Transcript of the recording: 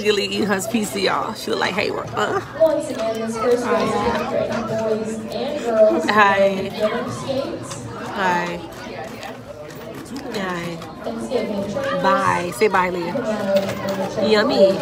Really eating her pizza, y'all. She look like hey, uh. Once again, this first race is boys and girls. Hi. Hi. Hi. Bye. Say bye, Leah. Yummy.